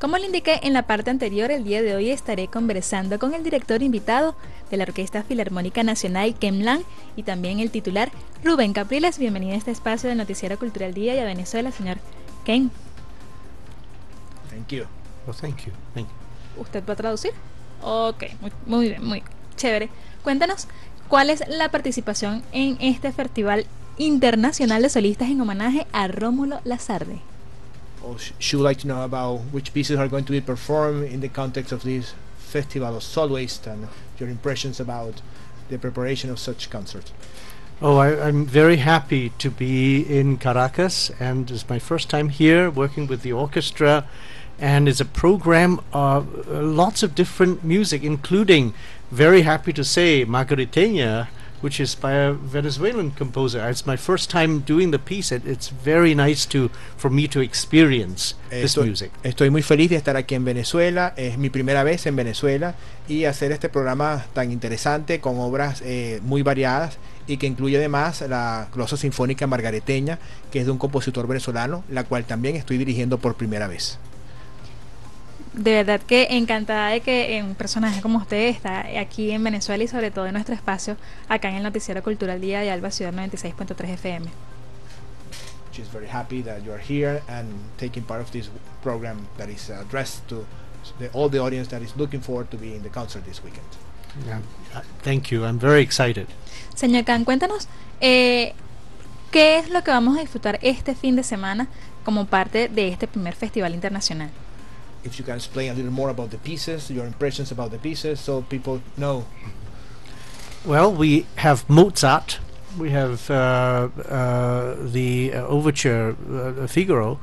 Como le indiqué en la parte anterior, el día de hoy estaré conversando con el director invitado de la Orquesta Filarmónica Nacional, Ken Lang, y también el titular, Rubén Capriles. Bienvenido a este espacio del Noticiero Cultural Día y a Venezuela, señor Ken. Thank you. Thank you. Thank you. ¿Usted va a traducir? Ok, muy, muy bien, muy chévere. Cuéntanos, ¿cuál es la participación en este Festival Internacional de Solistas en homenaje a Rómulo Lazarde? Or sh- should like to know about which pieces are going to be performed in the context of this festival of soloist and your impressions about the preparation of such concert. Oh, I, I'm very happy to be in Caracas, and it's my first time here working with the orchestra. And it's a program of uh, lots of different music, including, very happy to say, Margariteña, which is by a Venezuelan composer. It's my first time doing the piece. It, it's very nice to for me to experience this Estoy, music. estoy muy feliz de estar aquí en Venezuela, es mi primera vez en Venezuela y hacer este programa tan interesante con obras eh, muy variadas y que incluye además la glosa sinfónica margareteña, que es de un compositor venezolano, la cual también estoy dirigiendo por primera vez. De verdad que encantada de que un personaje como usted está aquí en Venezuela y sobre todo en nuestro espacio acá en el Noticiero Cultural Día de Alba Ciudad 96.3 FM. She's very happy that you are here and taking part of this program that is addressed to the, all the audience that is looking forward to be in the concert this weekend. Yeah. Uh, thank you. I'm very excited. Señor Khan, cuéntanos eh, qué es lo que vamos a disfrutar este fin de semana como parte de este primer festival internacional. If you can explain a little more about the pieces, your impressions about the pieces, so people know. Well, we have Mozart, we have uh, uh, the uh, overture uh, Figaro,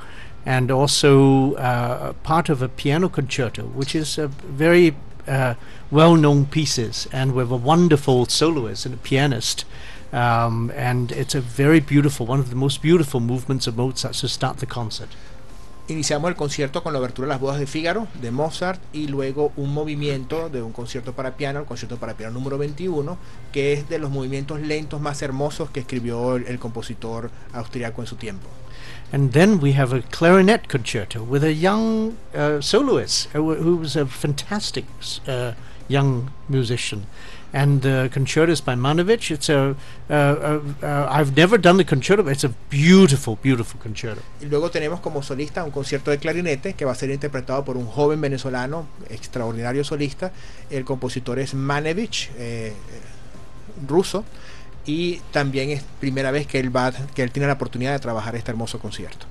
and also uh, part of a piano concerto, which is a very uh, well-known pieces, and with a wonderful soloist and a pianist. Um, and it's a very beautiful, one of the most beautiful movements of Mozart to start the concert. Iniciamos el concierto con la obertura de las bodas de Fígaro de Mozart y luego un movimiento de un concierto para piano, el concierto para piano número 21, que es de los movimientos lentos más hermosos que escribió el, el compositor austriaco en su tiempo. And then we have a clarinet concerto with a young uh, soloist uh, who was a fantastic uh, young musician. And the concerto is by Manovich. It's a, uh, uh, uh, I've never done the concerto, but it's a beautiful, beautiful concerto. Y luego tenemos como solista un concierto de clarinete que va a ser interpretado por un joven venezolano, extraordinario solista. El compositor es Manevich, eh, ruso, y también es primera vez que él va, que él tiene la oportunidad de trabajar este hermoso concierto.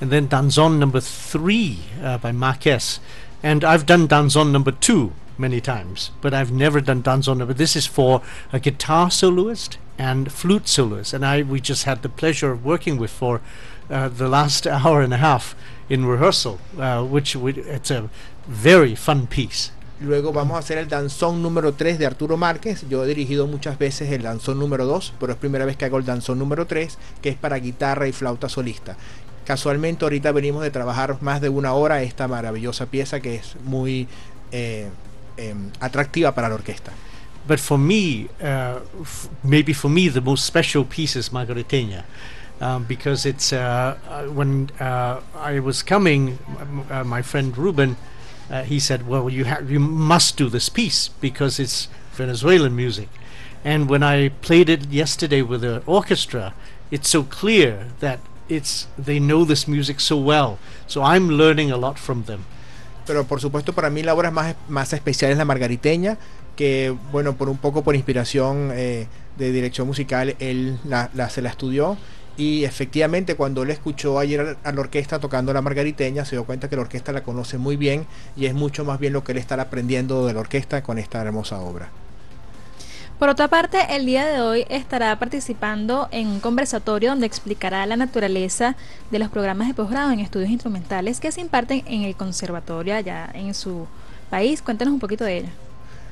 And then Danzon number three uh, by Marquez. And I've done Danzon number two many times, but I've never done Danzon number. This is for a guitar soloist and flute soloist, and I we just had the pleasure of working with for uh, the last hour and a half in rehearsal, uh, which we, it's a very fun piece. Luego vamos a hacer el danzón número 3 de Arturo Márquez. Yo he dirigido muchas veces el danzón número 2, pero es primera vez que hago el danzón número 3, que es para guitarra y flauta solista. Casualmente ahorita venimos de trabajar más de una hora esta maravillosa pieza que es muy eh, em, atractiva para la orquesta. But for me, uh, maybe for me, the most special piece is Margariteña. Um, because it's uh, uh, when uh, I was coming, uh, my friend Ruben, he said, "Well, you ha- you must do this piece because it's Venezuelan music." And when I played it yesterday with the orchestra, it's so clear that it's they know this music so well. So I'm learning a lot from them. Pero por supuesto para mí la obra más, más especial es la Margariteña, que bueno, por un poco por inspiración eh, de dirección musical, él la, se la estudió y efectivamente cuando él escuchó ayer a la orquesta tocando la Margariteña, se dio cuenta que la orquesta la conoce muy bien y es mucho más bien lo que él está aprendiendo de la orquesta con esta hermosa obra. Por otra parte, el día de hoy estará participando en un conversatorio donde explicará la naturaleza de los programas de posgrado en estudios instrumentales que se imparten en el conservatorio allá en su país. Cuéntanos un poquito de ello.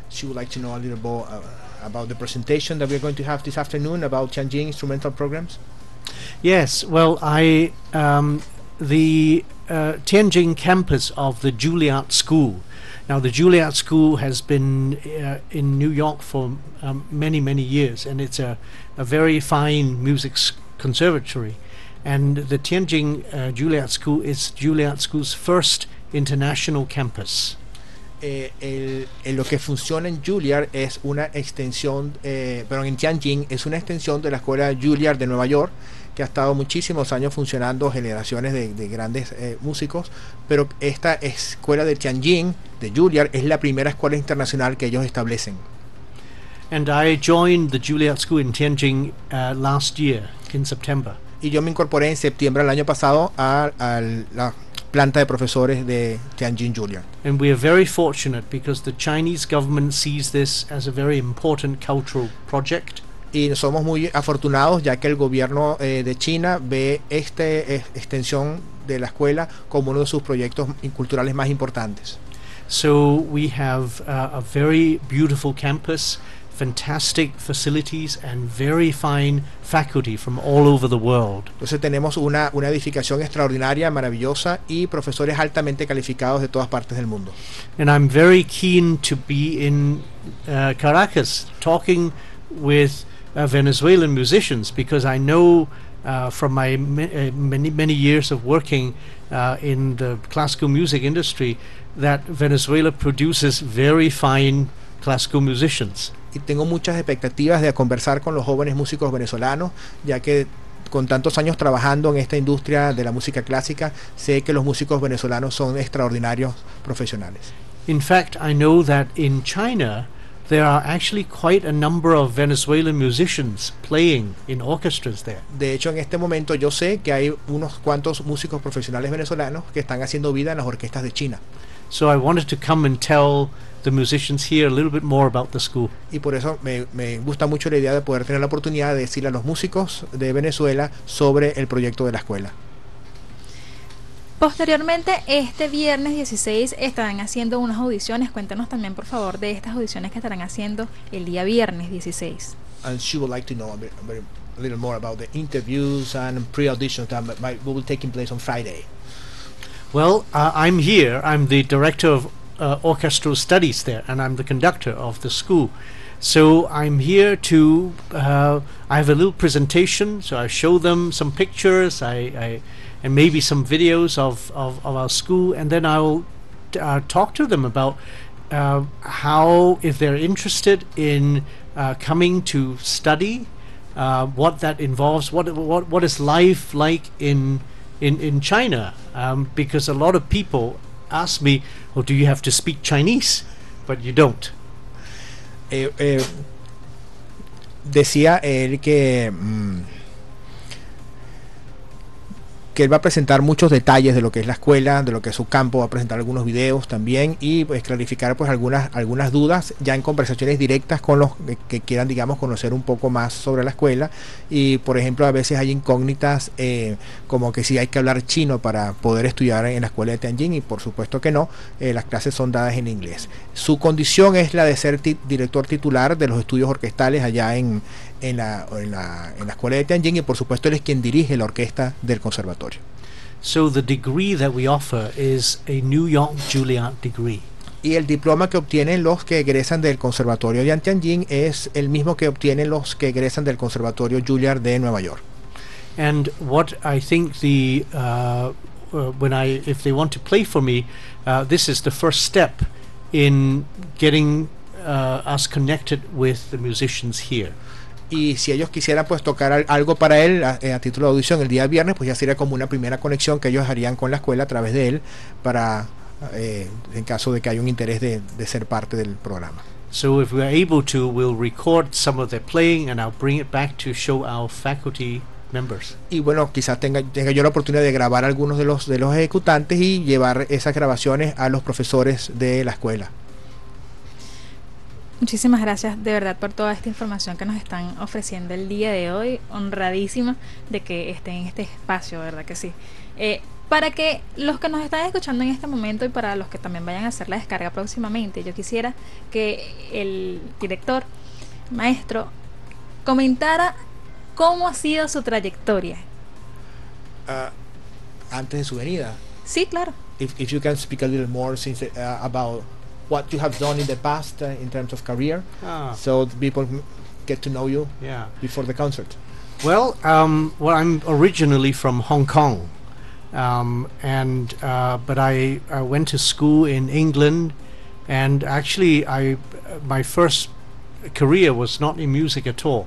She would like to know a little more uh, about the presentation that we're going to have this afternoon about Tianjin instrumental programs. Yes, well, I um, the uh, Tianjin campus of the Juilliard School. Now, the Juilliard School has been uh, in New York for um, many, many years, and it's a, a very fine music conservatory. And the Tianjin uh, Juilliard School is Juilliard School's first international campus. Eh, el- el- lo que funciona en Juilliard es una extensión, eh, perdón, en Tianjin es una extensión de la escuela Juilliard de Nueva York, que ha estado muchísimos años funcionando, generaciones de, de grandes eh, músicos, pero esta escuela de Tianjin, de Juilliard, es la primera escuela internacional que ellos establecen. And I joined the Juilliard School in Tianjin uh, last year in September. Y yo me incorporé en septiembre del año pasado a, a la planta de profesores de Tianjin Juilliard. And we are very fortunate because the Chinese government sees this as a very important cultural project. Y somos muy afortunados ya que el gobierno eh, de China ve esta extensión de la escuela como uno de sus proyectos culturales más importantes. So we have uh, a very beautiful campus, fantastic facilities, and very fine faculty from all over the world. Entonces tenemos una, una edificación extraordinaria, maravillosa y profesores altamente calificados de todas partes del mundo. And I'm very keen to be in uh, Caracas talking with uh, Venezuelan musicians because I know uh, from my ma- uh, many many years of working uh, in the classical music industry that Venezuela produces very fine classical musicians. Y tengo muchas expectativas de conversar con los jóvenes músicos venezolanos, ya que con tantos años trabajando en esta industria de la música clásica, sé que los músicos venezolanos son extraordinarios profesionales. In fact, I know that in China there are actually quite a number of Venezuelan musicians playing in orchestras there. De hecho, en este momento yo sé que hay unos cuantos músicos profesionales venezolanos que están haciendo vida en las orquestas de China. So I wanted to come and tell the musicians here a little bit more about the school. Y por eso me, me gusta mucho la idea de poder tener la oportunidad de decirle a los músicos de Venezuela sobre el proyecto de la escuela. Posteriormente, este viernes 16 estarán haciendo unas audiciones. Cuéntanos también, por favor, de estas audiciones que estarán haciendo el día viernes 16. And she would like to know a, bit, a, bit- a little more about the interviews and pre-auditions that might, will be taking place on Friday. Well, uh, I'm here. I'm the director of uh, orchestral studies there, and I'm the conductor of the school. So I'm here to. Uh, I have a little presentation, so I show them some pictures, I, I and maybe some videos of, of, of our school, and then I'll uh, talk to them about uh, how, if they're interested in uh, coming to study, uh, what that involves, what what what is life like in in in China? Um, because a lot of people ask me, "Oh, do you have to speak Chinese?" But you don't. Eh, eh, decía él que, mm, él va a presentar muchos detalles de lo que es la escuela, de lo que es su campo, va a presentar algunos videos también y pues clarificar pues algunas, algunas dudas ya en conversaciones directas con los que, quieran digamos conocer un poco más sobre la escuela y por ejemplo a veces hay incógnitas eh, como que si hay que hablar chino para poder estudiar en la escuela de Tianjin y por supuesto que no, eh, las clases son dadas en inglés. Su condición es la de ser director titular de los estudios orquestales allá en, en, la, en, la, en la escuela de Tianjin y por supuesto él es quien dirige la orquesta del conservatorio. So the degree that we offer is a New York Juilliard degree. Y el diploma que obtienen los que egresan del conservatorio de Tianjin es el mismo que obtienen los que egresan del conservatorio Juilliard de Nueva York. And what I think the uh, uh, when I if they want to play for me, uh, this is the first step in getting uh, us connected with the musicians here. Y si ellos quisieran pues tocar al- algo para él a, eh, a título de audición el día viernes, pues ya sería como una primera conexión que ellos harían con la escuela a través de él para eh, en caso de que haya un interés de, de ser parte del programa. So if we are able to, we'll record some of their playing and I'll bring it back to show our faculty members. Y bueno, quizás tenga, tenga yo la oportunidad de grabar algunos de los de los ejecutantes y llevar esas grabaciones a los profesores de la escuela. Muchísimas gracias de verdad por toda esta información que nos están ofreciendo el día de hoy. Honradísima de que estén en este espacio, ¿verdad que sí? Eh, para que los que nos están escuchando en este momento y para los que también vayan a hacer la descarga próximamente, yo quisiera que el director, maestro, comentara cómo ha sido su trayectoria. Ah, antes de su venida, Sí, claro. if, if you can speak a little more since uh, about what you have done in the past uh, in terms of career, Ah, so people get to know you yeah. before the concert. Well, um, well, I'm originally from Hong Kong, Um, and uh, but I, I went to school in England, and actually I my first career was not in music at all.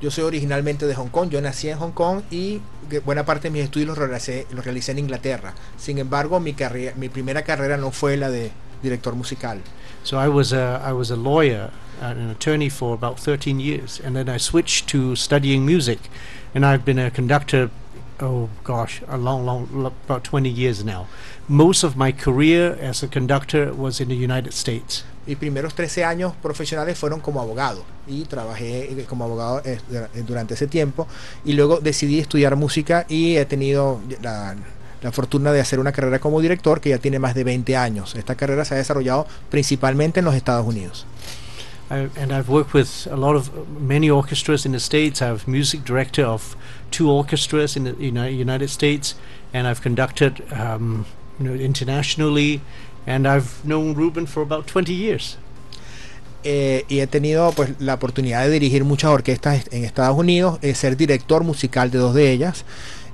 Yo soy originalmente de Hong Kong, yo nací en Hong Kong y buena parte de mis estudios los realicé, los realicé en Inglaterra. Sin embargo, mi, carrera, mi primera carrera no fue la de director musical. So I was a I was a lawyer, an attorney for about 13 years, and then I switched to studying music, and I've been a conductor. Oh gosh, a long, long, lo- about 20 years now. Most of my career as a conductor was in the United States. Mis primeros 13 años profesionales fueron como abogado y trabajé eh, como abogado eh, durante ese tiempo y luego decidí estudiar música y he tenido la, la fortuna de hacer una carrera como director que ya tiene más de 20 años. Esta carrera se ha desarrollado principalmente en los Estados Unidos. I, and I've worked with a lot of many orchestras in the States. I'm music director of two orchestras in the Uni- United States, and I've conducted um, you know, internationally. And I've known Ruben for about 20 years. Eh, y he tenido pues la oportunidad de dirigir muchas orquestas en Estados Unidos, eh, ser director musical de dos de ellas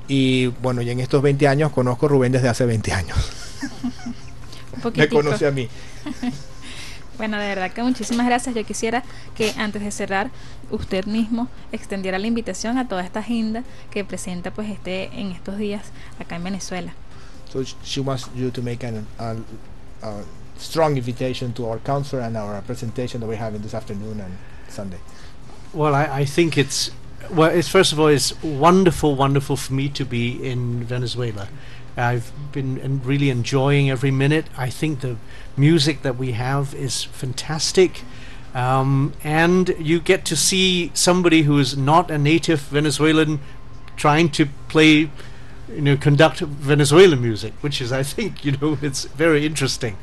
y bueno, ya en estos 20 años conozco a Rubén desde hace 20 años. Me conoce a mí. Bueno, de verdad que muchísimas gracias. Yo quisiera que antes de cerrar, usted mismo extendiera la invitación a toda esta agenda que presenta pues este en estos días acá en Venezuela. So sh- she wants you to make an, a, a strong invitation to our concert and our presentation that we're having this afternoon and Sunday. Well, I, I think it's well. It's first of all, it's wonderful, wonderful for me to be in Venezuela. I've been really enjoying every minute. I think the music that we have is fantastic, um, and you get to see somebody who is not a native Venezuelan trying to play, you know, conduct Venezuelan music, which is, I think, you know, it's very interesting,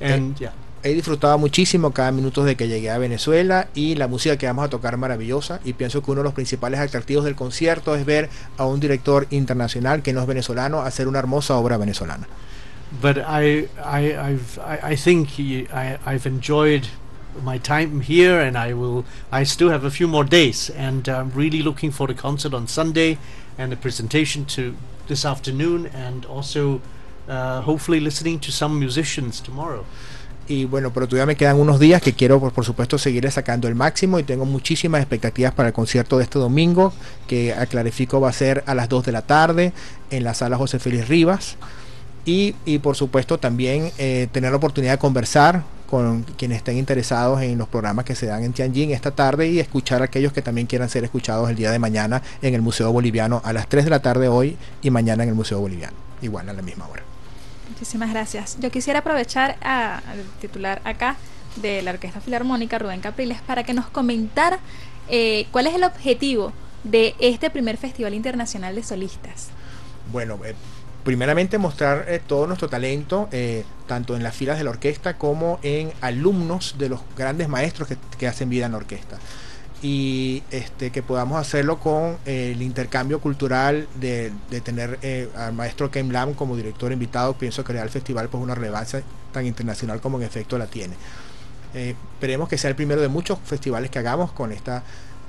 and yeah. He disfrutado muchísimo cada minuto de que llegué a Venezuela y la música que vamos a tocar maravillosa y pienso que uno de los principales atractivos del concierto es ver a un director internacional que no es venezolano hacer una hermosa obra venezolana. but I, I, I've, I, I think he, I, I've enjoyed my time here, and I will. I still have a few more days, and I'm really looking for the concert on Sunday and the presentation to this afternoon, and also uh, hopefully listening to some musicians tomorrow. Y bueno, pero todavía me quedan unos días que quiero, por, por supuesto, seguirle sacando el máximo y tengo muchísimas expectativas para el concierto de este domingo, que a clarifico va a ser a las 2 de la tarde en la sala José Félix Rivas. Y, y por supuesto también eh, tener la oportunidad de conversar con quienes estén interesados en los programas que se dan en Tianjin esta tarde y escuchar a aquellos que también quieran ser escuchados el día de mañana en el Museo Boliviano a las 3 de la tarde hoy y mañana en el Museo Boliviano, igual a la misma hora. Muchísimas gracias. Yo quisiera aprovechar al titular acá de la Orquesta Filarmónica, Rubén Capriles, para que nos comentara eh, cuál es el objetivo de este primer Festival Internacional de Solistas. Bueno, eh, primeramente mostrar eh, todo nuestro talento, eh, tanto en las filas de la orquesta como en alumnos de los grandes maestros que, que hacen vida en la orquesta. Y este, que podamos hacerlo con eh, el intercambio cultural de, tener eh, al maestro Ken Lam como director invitado, pienso que le da al festival pues una relevancia tan internacional como en efecto la tiene. Eh, esperemos que sea el primero de muchos festivales que hagamos con esta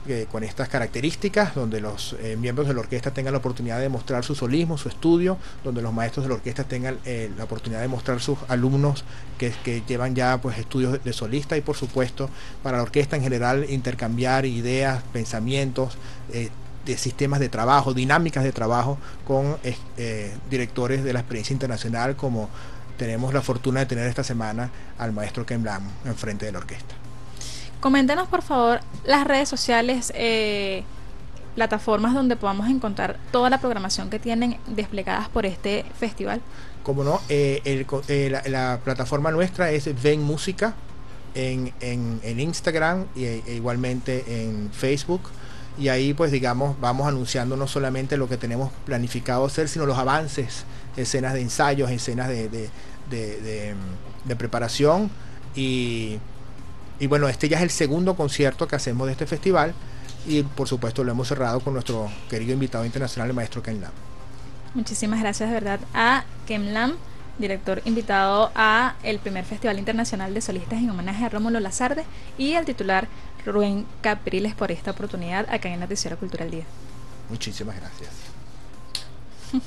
eh, con estas características, donde los eh, miembros de la orquesta tengan la oportunidad de mostrar su solismo, su estudio, donde los maestros de la orquesta tengan eh, la oportunidad de mostrar sus alumnos que, llevan ya pues estudios de, solista y por supuesto para la orquesta en general intercambiar ideas, pensamientos, de sistemas de trabajo, dinámicas de trabajo con directores de la experiencia internacional como tenemos la fortuna de tener esta semana al maestro Ken Lam enfrente de la orquesta. Coméntanos por favor las redes sociales, eh, plataformas donde podamos encontrar toda la programación que tienen desplegadas por este festival. Como no, eh, eh, la, la plataforma nuestra es Ven Música en, en, Instagram y, e igualmente en Facebook. Y ahí pues digamos vamos anunciando no solamente lo que tenemos planificado hacer, sino los avances, escenas de ensayos, escenas de, de, de preparación. Y, y bueno, este ya es el segundo concierto que hacemos de este festival. Y por supuesto lo hemos cerrado con nuestro querido invitado internacional, el maestro Ken Lam. Muchísimas gracias de verdad a Kem Lam, director invitado a el primer Festival Internacional de Solistas en homenaje a Rómulo Lazarde y al titular Rubén Capriles por esta oportunidad acá en el Noticiero Cultural Día. Muchísimas gracias.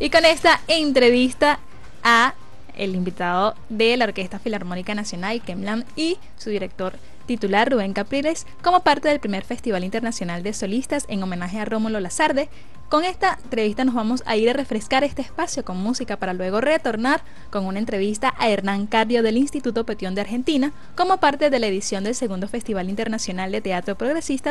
y con esta entrevista a el invitado de la Orquesta Filarmónica Nacional, Kemlan, y su director titular Rubén Capriles, como parte del primer Festival Internacional de Solistas en homenaje a Rómulo Lazarde. Con esta entrevista nos vamos a ir a refrescar este espacio con música para luego retornar con una entrevista a Hernán Cardio del Instituto Petión de Argentina como parte de la edición del segundo Festival Internacional de Teatro Progresista